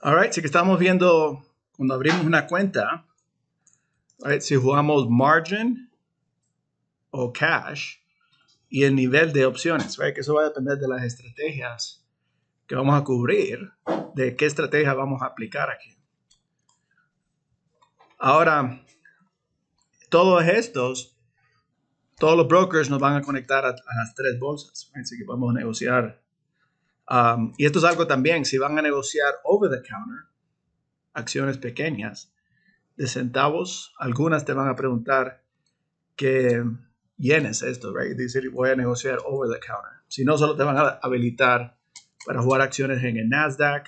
All right, así que estamos viendo cuando abrimos una cuenta, right, si jugamos margin o cash y el nivel de opciones, right, que eso va a depender de las estrategias que vamos a cubrir, de qué estrategia vamos a aplicar aquí. Ahora, todos estos, todos los brokers nos van a conectar a, las tres bolsas, así que podemos negociar. Um, y esto es algo también, si van a negociar over the counter, acciones pequeñas de centavos, algunas te van a preguntar qué yen es esto, right? Decir, voy a negociar over the counter. Si no, solo te van a habilitar para jugar acciones en el Nasdaq,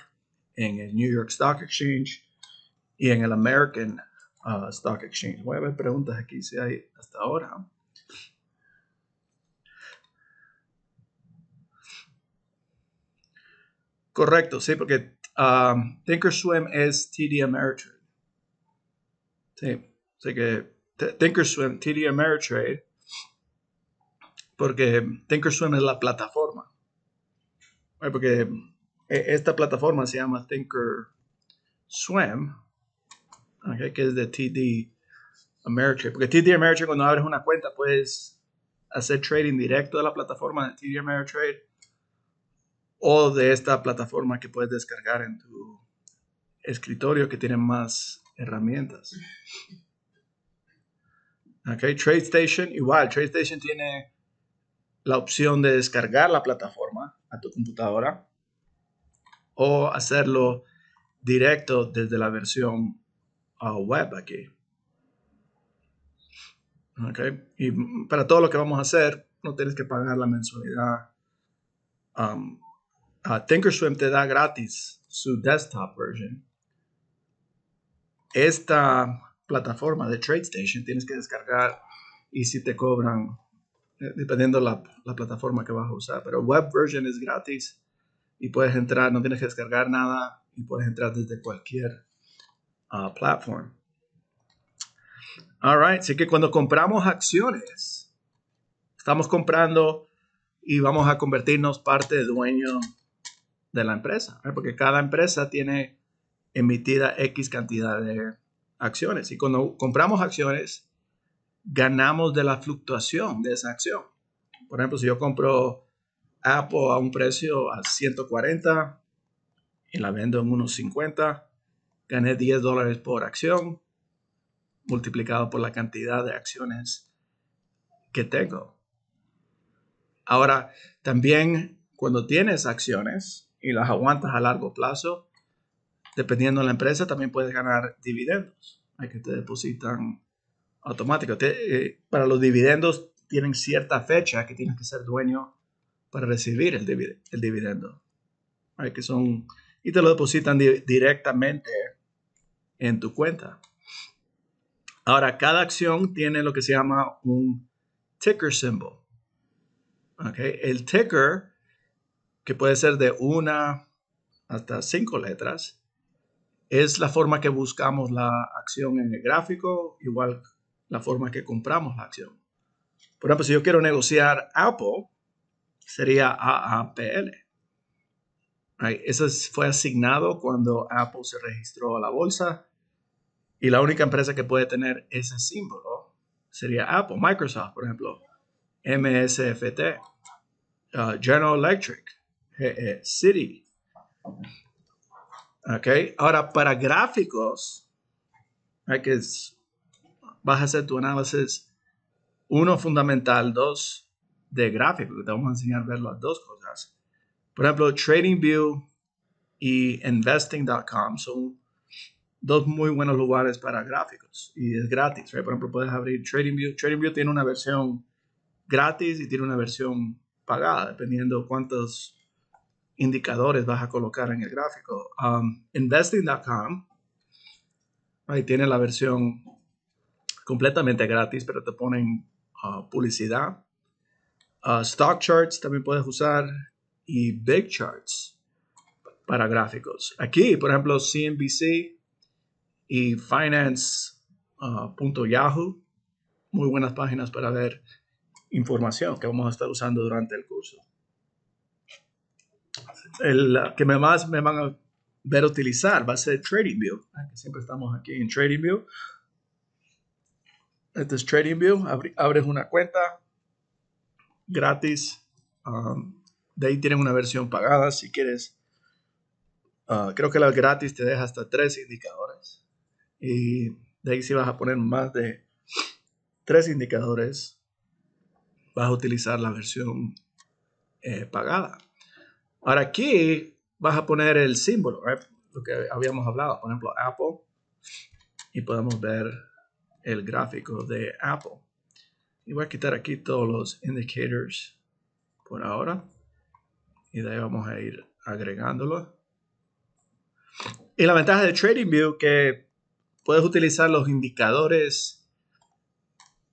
en el New York Stock Exchange y en el American uh, Stock Exchange. Voy a ver preguntas aquí si hay hasta ahora. Correcto, sí, porque um, Thinkorswim es TD Ameritrade. Sí, así que Thinkorswim, TD Ameritrade, porque Thinkorswim es la plataforma. Porque e, esta plataforma se llama Thinkorswim que es de TD Ameritrade. Porque TD Ameritrade, cuando abres una cuenta, puedes hacer trading directo de la plataforma de TD Ameritrade o de esta plataforma que puedes descargar en tu escritorio que tiene más herramientas. Okay, TradeStation, igual, TradeStation tiene la opción de descargar la plataforma a tu computadora o hacerlo directo desde la versión web aquí. Okay. Y para todo lo que vamos a hacer, no tienes que pagar la mensualidad. Um, Thinkorswim te da gratis su desktop version. Esta plataforma de TradeStation tienes que descargar y si te cobran, eh, dependiendo la, la plataforma que vas a usar. Pero web version es gratis y puedes entrar, no tienes que descargar nada y puedes entrar desde cualquier uh, platform. All right, así que cuando compramos acciones, estamos comprando y vamos a convertirnos parte de dueño de la empresa, porque cada empresa tiene emitida X cantidad de acciones y cuando compramos acciones, ganamos de la fluctuación de esa acción. Por ejemplo, si yo compro Apple a un precio a 140 y la vendo en unos 50, gané 10 dólares por acción, multiplicado por la cantidad de acciones que tengo. Ahora, también cuando tienes acciones y las aguantas a largo plazo, dependiendo de la empresa, también puedes ganar dividendos. Hay que te depositan automático. Eh, para los dividendos tienen cierta fecha que tienes que ser dueño para recibir el, dividendo. Hay que son y te lo depositan directamente en tu cuenta. Ahora, cada acción tiene lo que se llama un ticker symbol. Okay. El ticker, puede ser de una hasta cinco letras, es la forma que buscamos la acción en el gráfico, igual la forma que compramos la acción. Por ejemplo, si yo quiero negociar Apple, sería AAPL. Eso fue asignado cuando Apple se registró a la bolsa y la única empresa que puede tener ese símbolo sería Apple, Microsoft, por ejemplo, MSFT, uh, General Electric, City. Okay. Ahora, para gráficos, hay que vas a hacer tu análisis, uno fundamental, dos de gráfico, que te vamos a enseñar a ver las dos cosas. Por ejemplo, TradingView y Investing.com son dos muy buenos lugares para gráficos y es gratis. Por ejemplo, puedes abrir TradingView. TradingView tiene una versión gratis y tiene una versión pagada, dependiendo cuántos indicadores vas a colocar en el gráfico. Um, investing.com ahí tiene la versión completamente gratis, pero te ponen uh, publicidad. Uh, stock charts también puedes usar y Big Charts para gráficos. Aquí, por ejemplo, CNBC y Finance.yahoo, muy buenas páginas para ver información que vamos a estar usando durante el curso. El que más me van a ver utilizar va a ser TradingView. Siempre estamos aquí en TradingView. Este es TradingView. abres una cuenta gratis. Um, de ahí tienen una versión pagada si quieres. Uh, creo que la gratis te deja hasta tres indicadores. Y de ahí si vas a poner más de tres indicadores, vas a utilizar la versión eh, pagada. Ahora aquí vas a poner el símbolo, lo que habíamos hablado, por ejemplo, Apple, y podemos ver el gráfico de Apple. Y voy a quitar aquí todos los indicators por ahora. Y de ahí vamos a ir agregándolo. Y la ventaja de TradingView que puedes utilizar los indicadores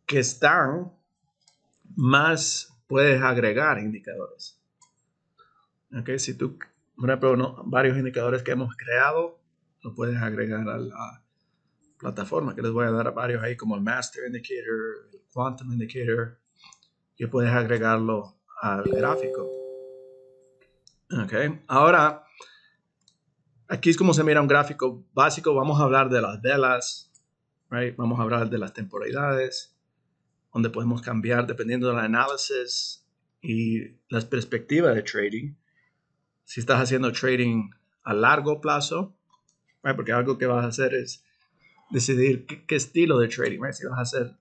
que están, más puedes agregar indicadores. Ok, si tú, por ejemplo, varios indicadores que hemos creado, lo puedes agregar a la plataforma, que les voy a dar varios ahí, como el Master Indicator, el Quantum Indicator, que puedes agregarlo al gráfico. Ok, ahora, aquí es como se mira un gráfico básico, vamos a hablar de las velas, right? vamos a hablar de las temporalidades, donde podemos cambiar dependiendo del análisis y las perspectivas de trading. Si estás haciendo trading a largo plazo, porque algo que vas a hacer es decidir qué, estilo de trading, si vas a hacer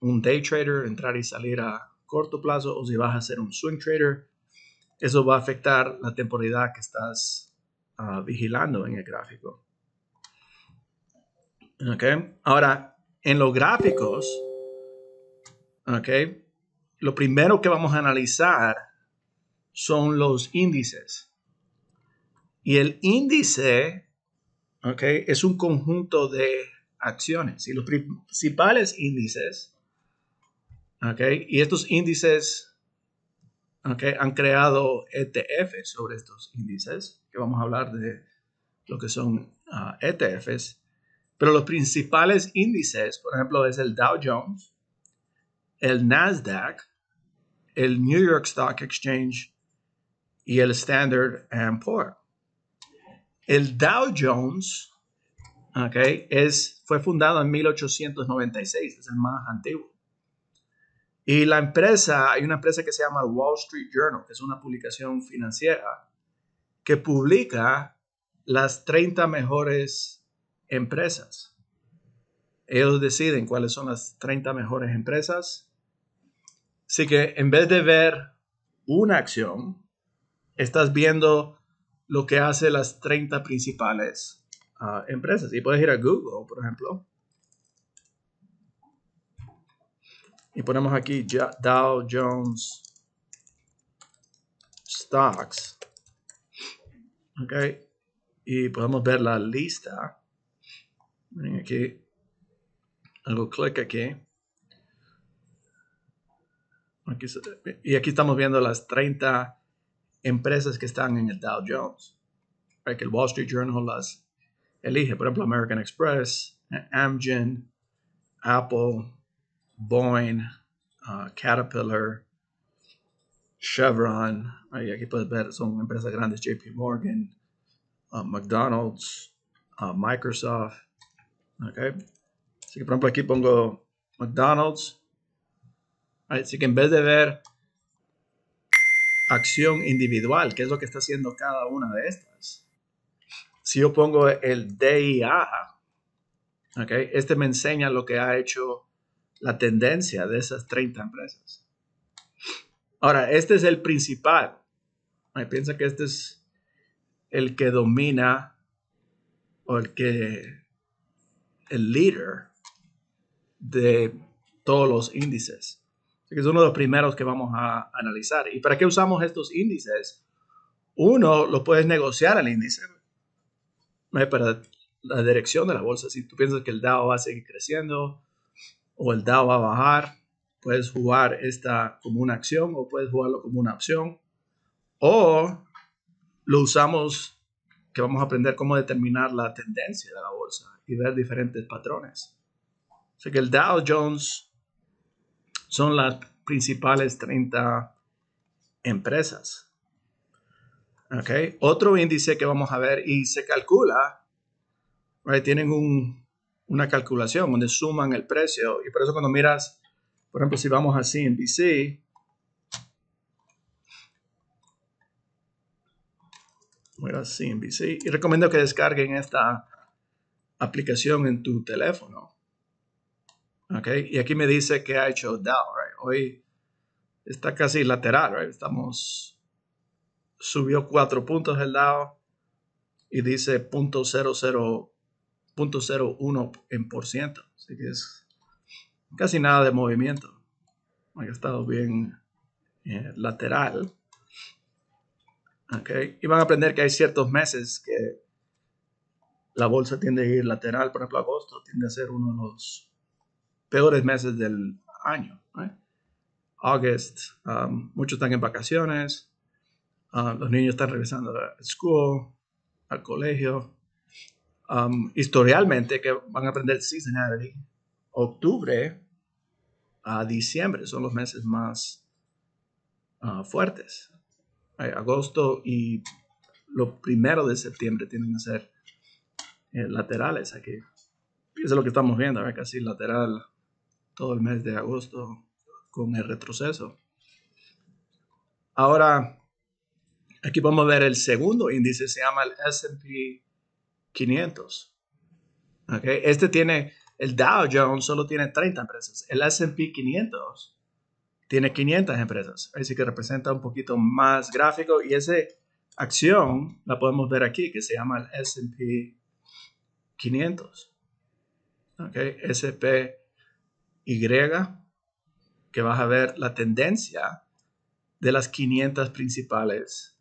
un day trader, entrar y salir a corto plazo, o si vas a ser un swing trader, eso va a afectar la temporalidad que estás ah, vigilando en el gráfico. Okay. Ahora, en los gráficos, okay, lo primero que vamos a analizar son los índices. Y el índice okay, es un conjunto de acciones. Y los principales índices, okay, y estos índices okay, han creado ETF sobre estos índices, que vamos a hablar de lo que son ah, ETFs. Pero los principales índices, por ejemplo, es el Dow Jones, el Nasdaq, el New York Stock Exchange y el Standard Poor's. El Dow Jones okay, es, fue fundado en 1896, es el más antiguo. Y la empresa, hay una empresa que se llama Wall Street Journal, que es una publicación financiera que publica las 30 mejores empresas. Ellos deciden cuáles son las 30 mejores empresas. Así que en vez de ver una acción, estás viendo lo que hace las 30 principales ah, empresas. Y puedes ir a Google, por ejemplo, y ponemos aquí Dow Jones Stocks. Ok. Y podemos ver la lista. Miren aquí. Hago clic aquí. Y aquí estamos viendo las 30 empresas que están en el Dow Jones. Que el Wall Street Journal las elige. Por ejemplo, American Express, Amgen, Apple, Boeing, uh, Caterpillar, Chevron, ahí aquí puedes ver, son empresas grandes, JP Morgan, uh, McDonald's, uh, Microsoft, ok. Así que por ejemplo aquí pongo McDonald's, así que en vez de ver acción individual, qué es lo que está haciendo cada una de estas, si yo pongo el DIA, ok, este me enseña lo que ha hecho la tendencia de esas 30 empresas. Ahora, este es el principal. piensa que este es el que domina o el que el líder de todos los índices. Que es uno de los primeros que vamos a analizar. ¿Y para qué usamos estos índices? Uno, lo puedes negociar al índice para la dirección de la bolsa. Si tú piensas que el Dow va a seguir creciendo, o el DAO va a bajar, puedes jugar esta como una acción o puedes jugarlo como una opción. O lo usamos que vamos a aprender cómo determinar la tendencia de la bolsa y ver diferentes patrones. Así que el Dow Jones son las principales 30 empresas. Okay. Otro índice que vamos a ver y se calcula, tienen una calculación donde suman el precio y por eso cuando miras, por ejemplo, si vamos a CNBC, voy a CNBC y recomiendo que descarguen esta aplicación en tu teléfono. Okay. Y aquí me dice que ha hecho Dow, Hoy está casi lateral, Estamos, subió cuatro puntos el Dow y dice 0.01 en por ciento. Así que es casi nada de movimiento. Ha estado bien eh, lateral. Okay. Y van a aprender que hay ciertos meses que la bolsa tiende a ir lateral. Por ejemplo, agosto tiende a ser uno de los peores meses del año. August, um, muchos están en vacaciones, uh, los niños están regresando a school, al colegio. Um, historialmente, que van a aprender seasonality, octubre a diciembre son los meses más uh, fuertes. agosto y lo primero de septiembre tienen que ser eh, laterales aquí. Es lo que estamos viendo, casi lateral todo el mes de agosto con el retroceso. Ahora, aquí vamos a ver el segundo índice, se llama el SP 500. Okay. Este tiene, el Dow Jones solo tiene 30 empresas. El SP 500 tiene 500 empresas. Así que representa un poquito más gráfico y esa acción la podemos ver aquí que se llama el SP 500. Okay. SP Y que vas a ver la tendencia de las 500 principales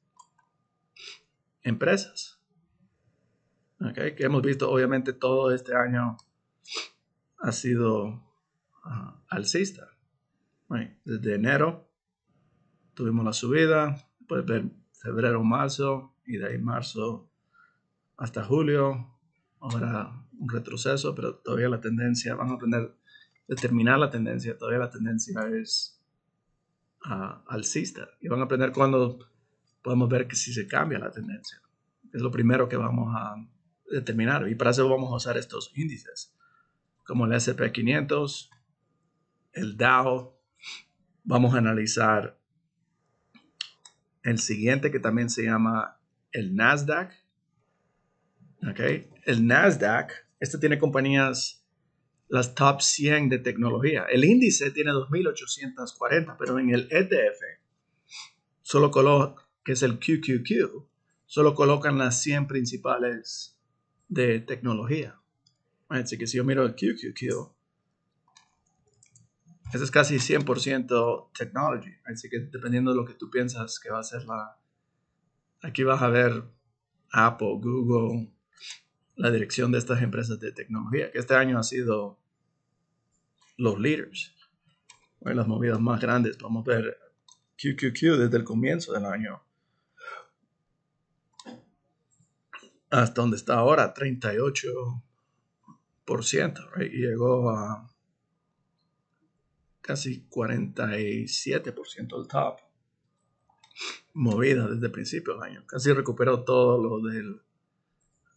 empresas. Okay, que hemos visto obviamente todo este año ha sido uh, alcista. Desde enero tuvimos la subida, puedes ver febrero, marzo y de ahí marzo hasta julio. Ahora un retroceso, pero todavía la tendencia, vamos a aprender determinar la tendencia, todavía la tendencia es uh, alcista. Y van a aprender cuando podemos ver que si se cambia la tendencia. Es lo primero que vamos a determinar. Y para eso vamos a usar estos índices, como el SP500, el Dow. Vamos a analizar el siguiente que también se llama el Nasdaq. Okay. El Nasdaq, este tiene compañías las top 100 de tecnología. El índice tiene 2.840, pero en el ETF, solo coloca, que es el QQQ, solo colocan las 100 principales de tecnología. Así que si yo miro el QQQ, ese es casi 100% technology. Así que dependiendo de lo que tú piensas que va a ser la... Aquí vas a ver Apple, Google, la dirección de estas empresas de tecnología, que este año ha sido los leaders, las movidas más grandes. A ver QQQ desde el comienzo del año hasta donde está ahora, 38%, y llegó a casi 47% del top. Movida desde el principio del año. Casi recuperó todo lo del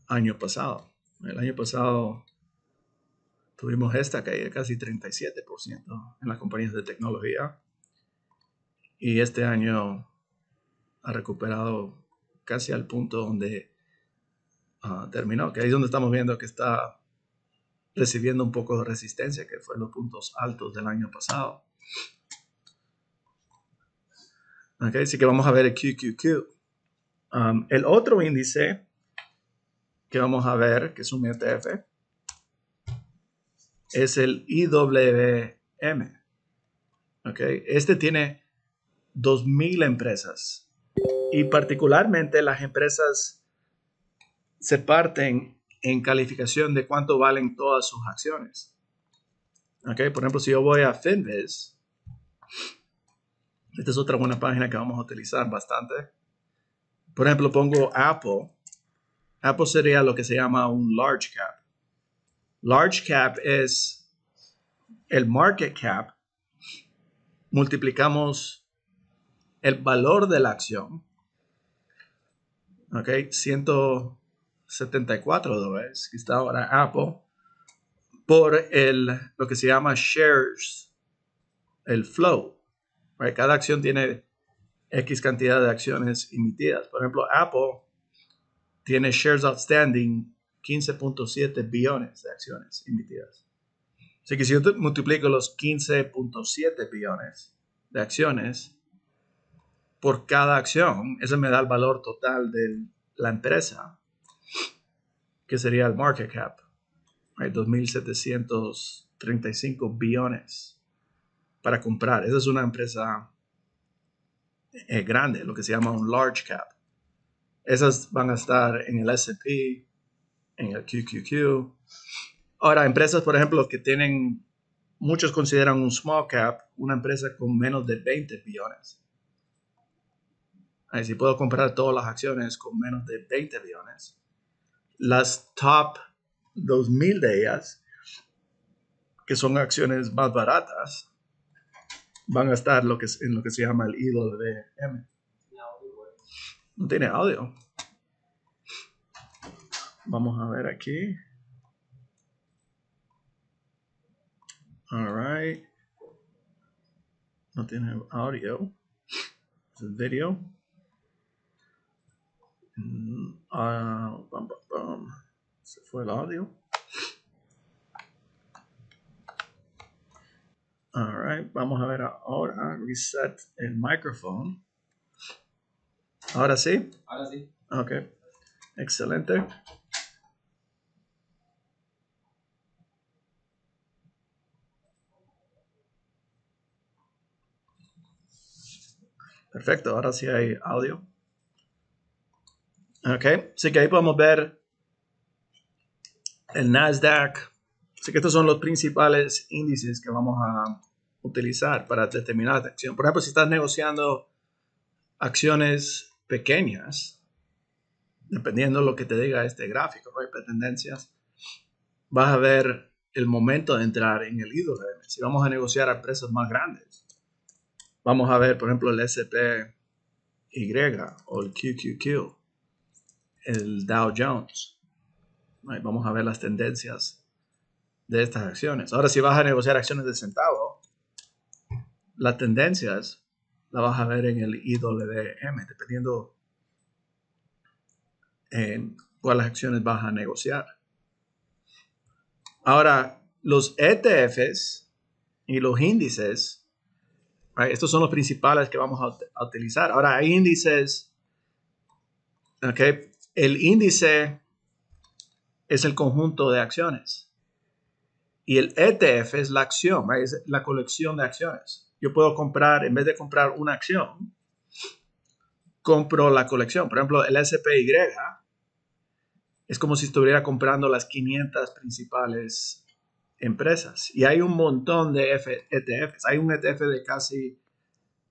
año pasado. El año pasado tuvimos esta caída casi 37% en las compañías de tecnología. Y este año ha recuperado casi al punto donde ah, terminó, que ahí es donde estamos viendo que está recibiendo un poco de resistencia, que fue los puntos altos del año pasado. Okay, así que vamos a ver el QQQ. El otro índice que vamos a ver, que es un ETF, es el IWM. Okay. Este tiene 2.000 empresas y particularmente las empresas se parten en calificación de cuánto valen todas sus acciones. Okay. Por ejemplo, si yo voy a Finviz, esta es otra buena página que vamos a utilizar bastante. Por ejemplo, pongo Apple Apple sería lo que se llama un large cap. Large cap es el market cap, multiplicamos el valor de la acción Ok, 174 dólares, que está ahora Apple, por el, lo que se llama shares, el flow. Cada acción tiene X cantidad de acciones emitidas. Por ejemplo, Apple tiene shares outstanding 15.7 billones de acciones emitidas. Así que si yo multiplico los 15.7 billones de acciones por cada acción, eso me da el valor total de la empresa, que sería el market cap, Hay 2.735 billones para comprar. Esa es una empresa eh, grande, lo que se llama un large cap. Esas van a estar en el SP, en el QQQ. Ahora, empresas, por ejemplo, que tienen, muchos consideran un small cap, una empresa con menos de 20 billones. Ahí si puedo comprar todas las acciones con menos de 20 billones. Las top 2000 de ellas, que son acciones más baratas, van a estar lo que, en lo que se llama el IWM. No tiene audio. Vamos a ver aquí. All right. No tiene audio. Es video. Uh, Se fue el audio. Alright, vamos a ver ahora. Reset el micrófono. Ahora sí. Ahora sí. Ok. Excelente. Perfecto, ahora sí hay audio. Ok, así que ahí podemos ver el Nasdaq. Así que estos son los principales índices que vamos a utilizar para determinar la acción. Por ejemplo, si estás negociando acciones pequeñas, dependiendo de lo que te diga este gráfico, ¿no? tendencias, vas a ver el momento de entrar en el IWM. Si vamos a negociar a precios más grandes, vamos a ver, por ejemplo, el SPY o el QQQ, el Dow Jones. Vamos a ver las tendencias de estas acciones. Ahora, si vas a negociar acciones de centavo, las tendencias la vas a ver en el IWM, dependiendo en cuáles acciones vas a negociar. Ahora, los ETFs y los índices, estos son los principales que vamos a, utilizar. Ahora, hay índices, ¿ok? El índice es el conjunto de acciones. Y el ETF es la acción, es la colección de acciones yo puedo comprar, en vez de comprar una acción, compro la colección. Por ejemplo, el SPY es como si estuviera comprando las 500 principales empresas. Y hay un montón de ETFs. Hay un ETF de casi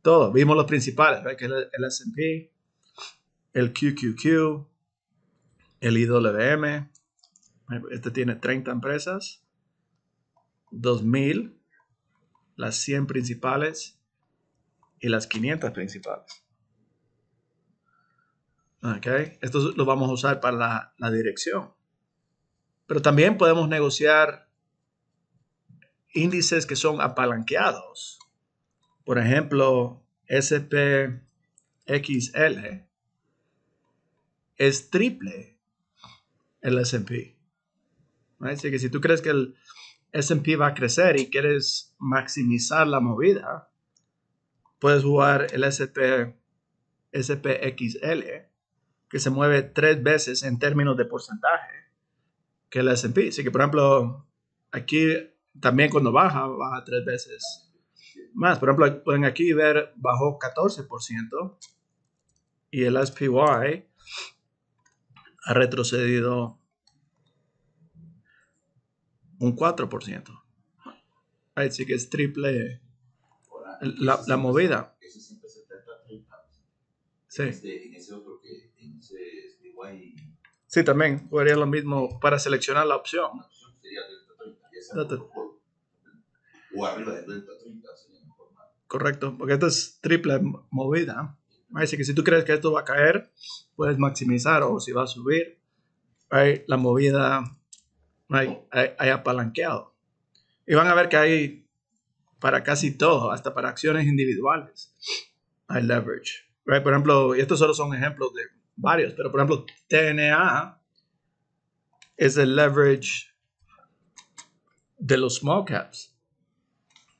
todo. Vimos los principales, el, el SP, el QQQ, el IWM. Este tiene 30 empresas, 2000 las 100 principales y las 500 principales. Ok, esto lo vamos a usar para la, la dirección. Pero también podemos negociar índices que son apalanqueados. Por ejemplo, SPXL es triple el SP. Así que si tú crees que el, S&P va a crecer y quieres maximizar la movida, puedes jugar el SP, SPXL, que se mueve tres veces en términos de porcentaje que el S&P. Así que, por ejemplo, aquí también cuando baja, baja tres veces más. Por ejemplo, pueden aquí ver bajó 14% y el SPY ha retrocedido un 4%. Así que es triple la, la movida. Eso siempre 70-30. Sí. Este, en ese otro que en ese igual Sí, también podría lo mismo para seleccionar la opción. La opción sería delta 30. O arriba de delta 30 sería mejor. Correcto, porque esto es triple movida. Así que si tú crees que esto va a caer, puedes maximizar o si va a subir, right, la movida hay, hay, apalanqueado. Y van a ver que hay para casi todo, hasta para acciones individuales, hay leverage. Right? Por ejemplo, y estos solo son ejemplos de varios, pero por ejemplo, TNA es el leverage de los small caps.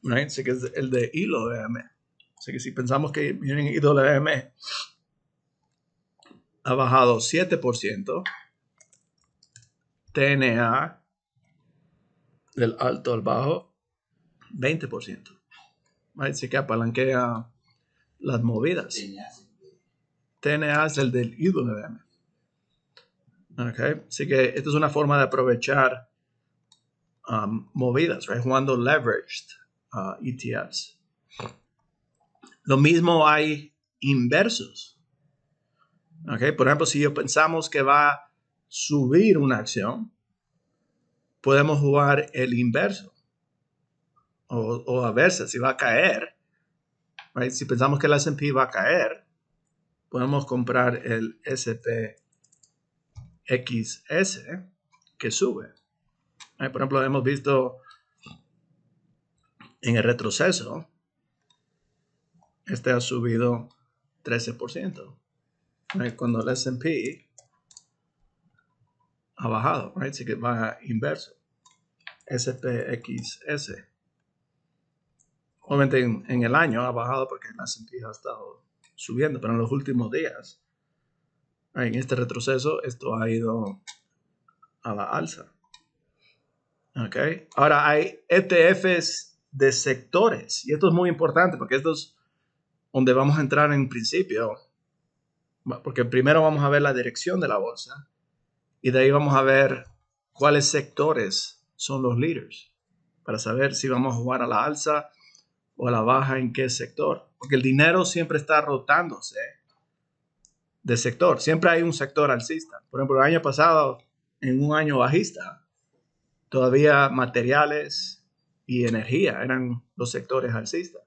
Right? Así que es el de ILOM. Así que si pensamos que miren, IWM ha bajado 7%, TNA del alto al bajo 20%. Así que apalanquea las movidas. TNA es el del IWM. Okay. Así que esta es una forma de aprovechar um, movidas, right? jugando leveraged uh, ETFs. Lo mismo hay inversos. Okay, por ejemplo, si yo pensamos que va a subir una acción, podemos jugar el inverso. O, a verse, si va a caer. Si pensamos que el SP va a caer, podemos comprar el SPXS que sube. Por ejemplo, hemos visto en el retroceso este ha subido 13%. Cuando el SP ha bajado, así que baja inverso. SPXS. Obviamente en, el año ha bajado porque el S&P ha estado subiendo, pero en los últimos días, en este retroceso, esto ha ido a la alza. Okay. Ahora hay ETFs de sectores y esto es muy importante porque estos donde vamos a entrar en principio, porque primero vamos a ver la dirección de la bolsa y de ahí vamos a ver cuáles sectores son los leaders para saber si vamos a jugar a la alza o a la baja en qué sector, porque el dinero siempre está rotándose de sector, siempre hay un sector alcista. Por ejemplo, el año pasado, en un año bajista, todavía materiales y energía eran los sectores alcistas.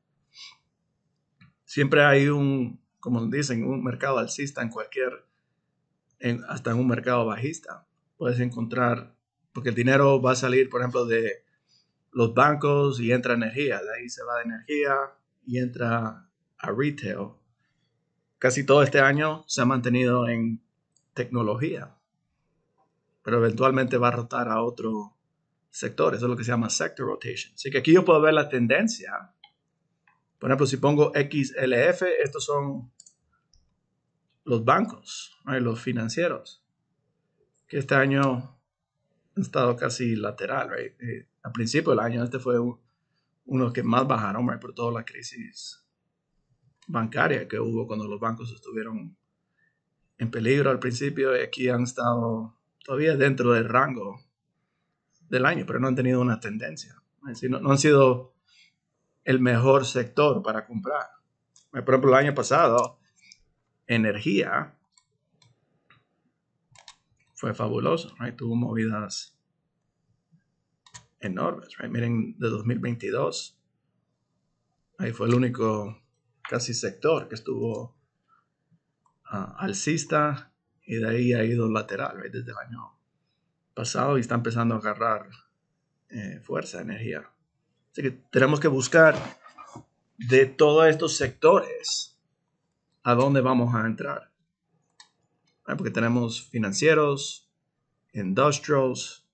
Siempre hay un, como dicen, un mercado alcista en cualquier, hasta en un mercado bajista. Puedes encontrar, porque el dinero va a salir, por ejemplo, de los bancos y entra energía, de ahí se va de energía y entra a retail. Casi todo este año se ha mantenido en tecnología, pero eventualmente va a rotar a otro sector, eso es lo que se llama sector rotation. Así que aquí yo puedo ver la tendencia por ejemplo, si pongo XLF, estos son los bancos, los financieros, que este año han estado casi lateral. Eh, al principio del año, este fue uno que más bajaron por toda la crisis bancaria que hubo cuando los bancos estuvieron en peligro al principio y aquí han estado todavía dentro del rango del año, pero no han tenido una tendencia. no han sido el mejor sector para comprar. Por ejemplo, el año pasado, energía fue fabuloso, tuvo movidas enormes. Miren, de 2022, ahí fue el único casi sector que estuvo ah, alcista y de ahí ha ido lateral desde el año pasado y está empezando a agarrar eh, fuerza, energía. Así que tenemos que buscar de todos estos sectores a dónde vamos a entrar. Porque tenemos financieros, industrials.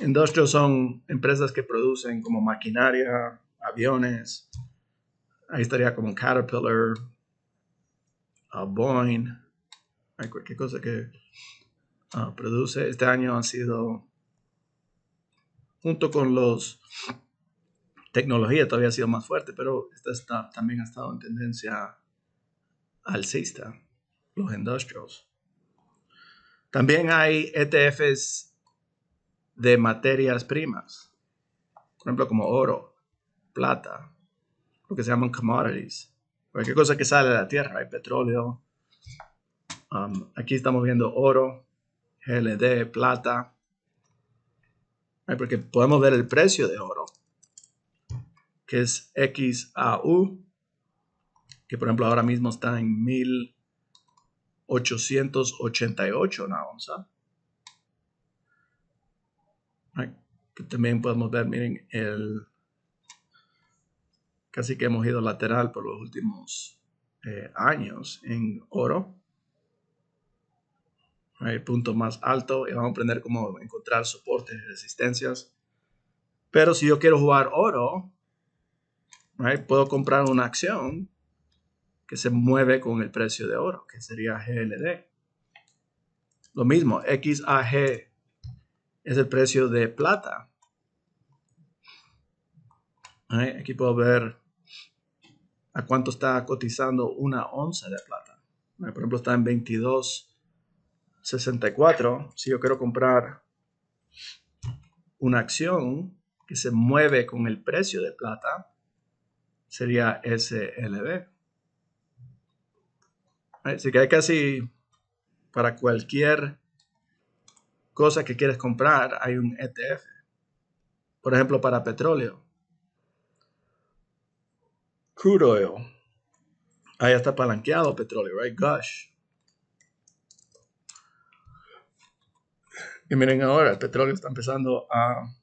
Industrials son empresas que producen como maquinaria, aviones. Ahí estaría como Caterpillar, Boeing, cualquier cosa que ah, produce. Este año ha sido junto con los tecnología todavía ha sido más fuerte, pero esta también ha estado en tendencia alcista, los industrials. También hay ETFs de materias primas, por ejemplo como oro, plata, lo que se llaman commodities, cualquier cosa que sale de la tierra, hay petróleo. Um, aquí estamos viendo oro, GLD, plata, porque podemos ver el precio de oro, que es XAU, que por ejemplo ahora mismo está en 1888 una onza. Que también podemos ver, miren, el casi que hemos ido lateral por los últimos eh, años en oro. El punto más alto y vamos a aprender cómo encontrar soportes y resistencias. Pero si yo quiero jugar oro, puedo comprar una acción que se mueve con el precio de oro, que sería GLD. Lo mismo, XAG es el precio de plata. Aquí puedo ver a cuánto está cotizando una onza de plata. Por ejemplo, está en 22.64. Si yo quiero comprar una acción que se mueve con el precio de plata, sería SLB. Así que hay casi para cualquier cosa que quieres comprar, hay un ETF. Por ejemplo, para petróleo crude oil. Ahí está palanqueado petróleo, right? Gosh. Y miren ahora, el petróleo está empezando a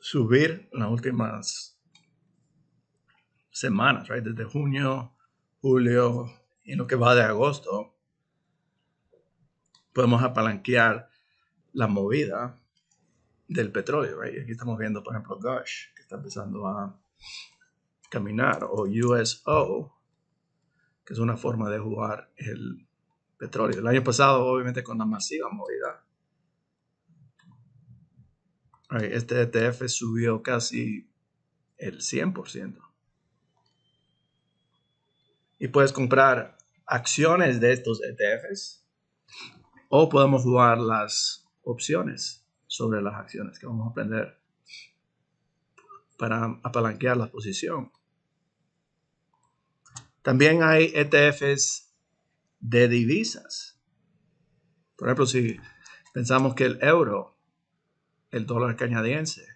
subir en las últimas semanas, right? Desde junio, julio y lo que va de agosto, podemos apalanquear la movida del petróleo, right? Aquí estamos viendo, por ejemplo, Gush, que está empezando a caminar o USO, que es una forma de jugar el petróleo. El año pasado, obviamente, con la masiva movida, este ETF subió casi el 100%. Y puedes comprar acciones de estos ETFs o podemos jugar las opciones sobre las acciones que vamos a aprender para apalanquear la posición. También hay ETFs de divisas. Por ejemplo, si pensamos que el euro, el dólar canadiense,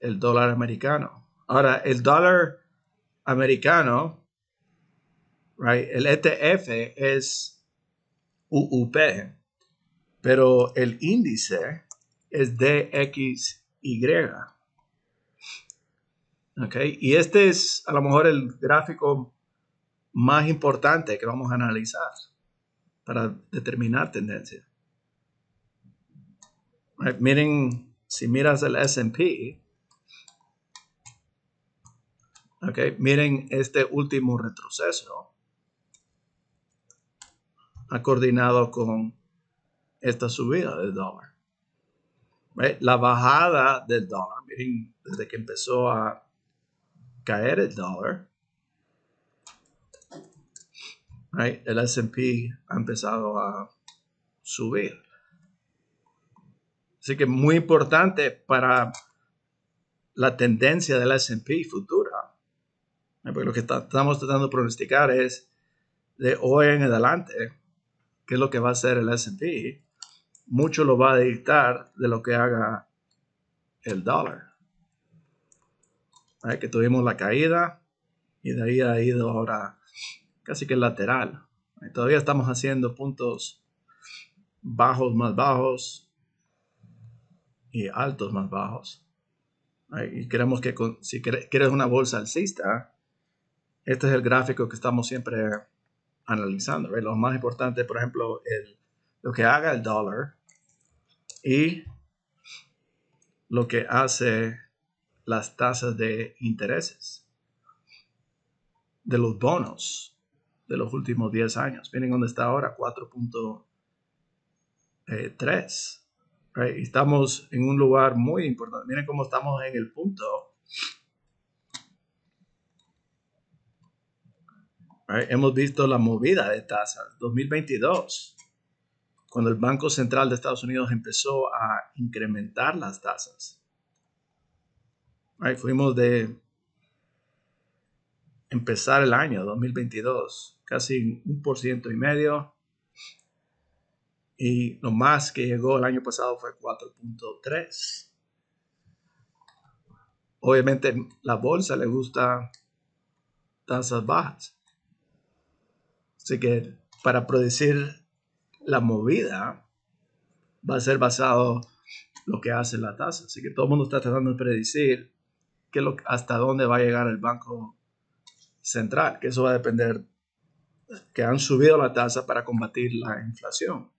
el dólar americano. Ahora, el dólar americano, el ETF es UUP, pero el índice es DXY. Okay. Y este es a lo mejor el gráfico más importante que vamos a analizar para determinar tendencia. Miren, si miras el S&P, okay, miren este último retroceso ha coordinado con esta subida del dólar. La bajada del dólar, miren, desde que empezó a caer el dólar, el SP ha empezado a subir. Así que muy importante para la tendencia del SP futura. Porque lo que estamos tratando de pronosticar es de hoy en adelante qué es lo que va a hacer el SP. Mucho lo va a dictar de lo que haga el dólar. Que tuvimos la caída y de ahí ha ido ahora casi que lateral. Todavía estamos haciendo puntos bajos más bajos y altos más bajos. Y queremos que si quieres una bolsa alcista, este es el gráfico que estamos siempre analizando. Lo más importante, por ejemplo, el, lo que haga el dólar y lo que hace las tasas de intereses de los bonos de los últimos 10 años. Miren dónde está ahora, 4.3. Estamos en un lugar muy importante. Miren cómo estamos en el punto. Hemos visto la movida de tasas. 2022, cuando el Banco Central de Estados Unidos empezó a incrementar las tasas. Fuimos de empezar el año 2022 casi un por ciento y medio. Y lo más que llegó el año pasado fue 4.3. Obviamente la bolsa le gusta tasas bajas. Así que para predecir la movida va a ser basado lo que hace la tasa. Así que todo el mundo está tratando de predecir qué lo, hasta dónde va a llegar el Banco Central, que eso va a depender que han subido la tasa para combatir la inflación.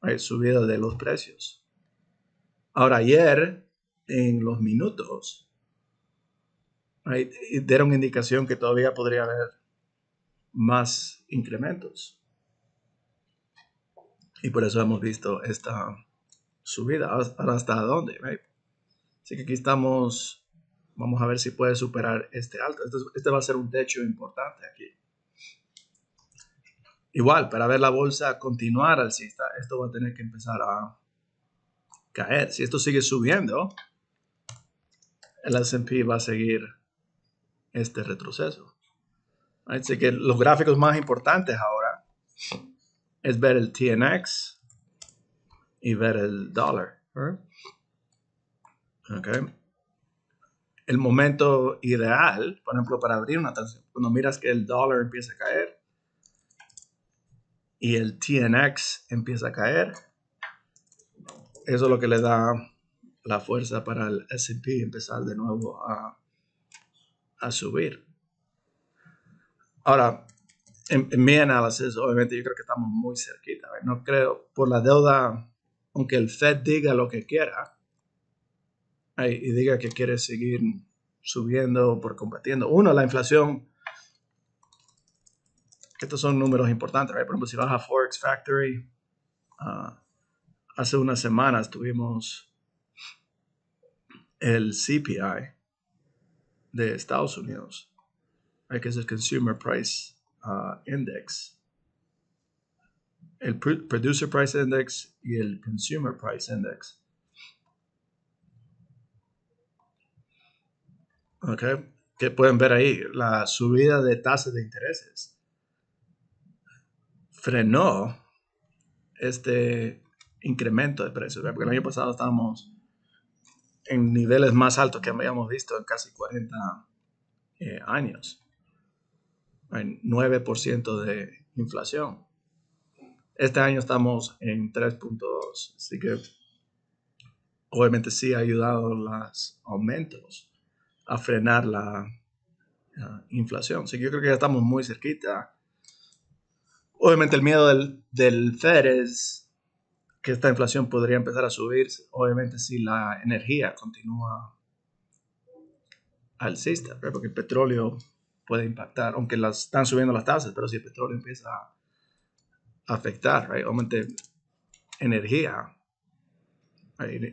Hay subida de los precios. Ahora, ayer, en los minutos, dieron indicación que todavía podría haber más incrementos. Y por eso hemos visto esta subida. Ahora, ¿hasta dónde? Así que aquí estamos, vamos a ver si puede superar este alto. Este, este va a ser un techo importante aquí. Igual, para ver la bolsa continuar alcista, esto va a tener que empezar a caer. Si esto sigue subiendo, el S&P va a seguir este retroceso. Así que los gráficos más importantes ahora es ver el TNX y ver el dólar. Okay. El momento ideal, por ejemplo, para abrir una transacción, cuando miras que el dólar empieza a caer, y el TNX empieza a caer, eso es lo que le da la fuerza para el SP empezar de nuevo a, a subir. Ahora, en, mi análisis, obviamente yo creo que estamos muy cerquita. No creo, por la deuda, aunque el Fed diga lo que quiera y diga que quiere seguir subiendo por combatiendo. Uno, la inflación estos son números importantes, Por ejemplo, si vas a Forex Factory, ah, hace unas semanas tuvimos el CPI de Estados Unidos, que es el Consumer Price ah, Index, el Producer Price Index y el Consumer Price Index. Okay. Que pueden ver ahí la subida de tasas de intereses frenó este incremento de precios, porque el año pasado estábamos en niveles más altos que habíamos visto en casi 40 eh, años. En 9% de inflación. Este año estamos en 3.2, así que obviamente sí ha ayudado los aumentos a frenar la inflación. Así que yo creo que ya estamos muy cerquita Obviamente el miedo del, del Fed es que esta inflación podría empezar a subir, obviamente si la energía continúa alcista, porque el petróleo puede impactar, aunque las, están subiendo las tasas, pero si el petróleo empieza a afectar, obviamente energía,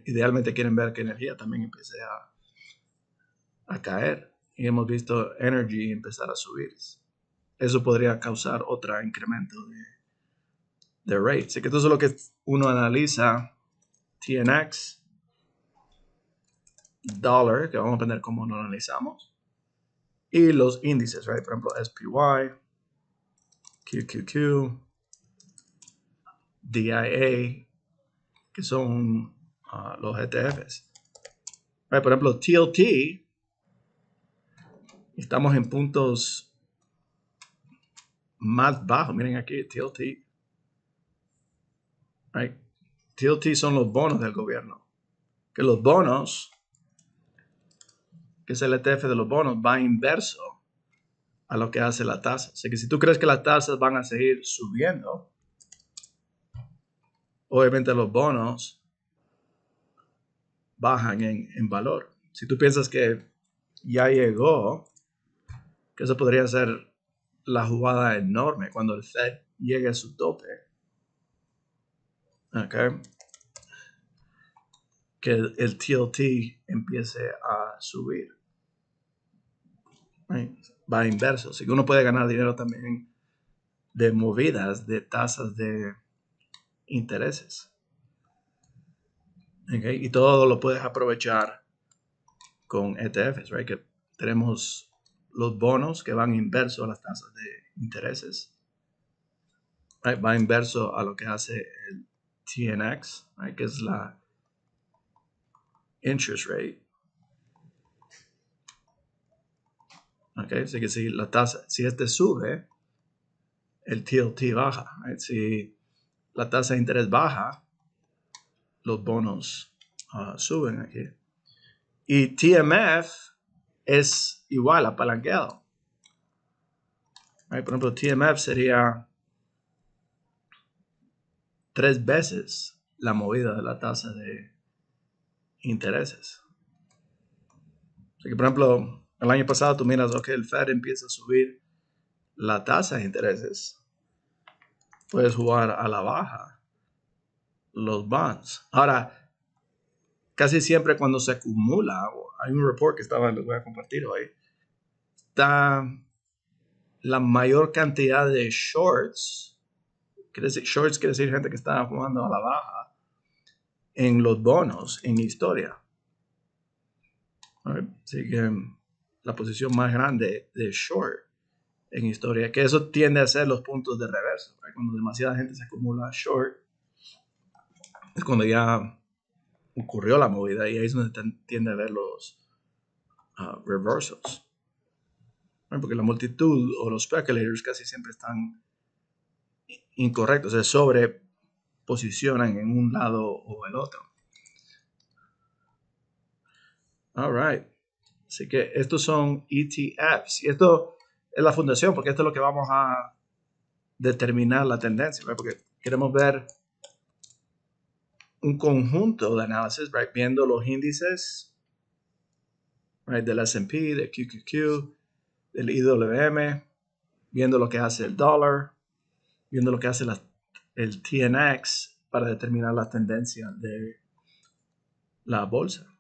idealmente quieren ver que energía también empiece a, a caer. Y hemos visto energy empezar a subir eso podría causar otro incremento de, de rate. Así que todo es lo que uno analiza, TNX, dollar, que vamos a aprender cómo lo analizamos, y los índices, right? por ejemplo, SPY, QQQ, DIA, que son uh, los ETFs. Por ejemplo, TLT, estamos en puntos más bajo. Miren aquí, TLT. Right. TLT son los bonos del gobierno. Que los bonos, que es el ETF de los bonos, va inverso a lo que hace la tasa. Así que si tú crees que las tasas van a seguir subiendo, obviamente los bonos bajan en, en valor. Si tú piensas que ya llegó, que eso podría ser la jugada enorme cuando el Fed llegue a su tope. Que el, TLT empiece a subir. Va inverso. Así que uno puede ganar dinero también de movidas de tasas de intereses. Y todo lo puedes aprovechar con ETFs, Que tenemos los bonos que van inverso a las tasas de intereses. Va inverso a lo que hace el TNX, que es la interest rate. Okay, así que si la tasa, si este sube, el TLT baja. Si la tasa de interés baja, los bonos ah, suben aquí. Y TMF es igual apalanqueado. Right? Por ejemplo, TMF sería tres veces la movida de la tasa de intereses. Así que, por ejemplo, el año pasado tú miras, ok, el Fed empieza a subir la tasa de intereses. Puedes jugar a la baja los bonds. Ahora, casi siempre cuando se acumula, hay un report que estaba, les voy a compartir hoy, está la mayor cantidad de shorts, quiere decir, shorts quiere decir gente que está jugando a la baja, en los bonos en historia. Así que la posición más grande de short en historia, que eso tiende a ser los puntos de reverso. Cuando demasiada gente se acumula short, es cuando ya ocurrió la movida y ahí es donde tiende a ver los uh, reversos. Porque la multitud o los speculators casi siempre están incorrectos, se sobreposicionan en un lado o el otro. All right. Así que estos son ETFs. Y esto es la fundación, porque esto es lo que vamos a determinar la tendencia, porque queremos ver un conjunto de análisis, right? viendo los índices right? del S&P, del QQQ, del IWM, viendo lo que hace el dólar, viendo lo que hace el TNX para determinar la tendencia de la bolsa.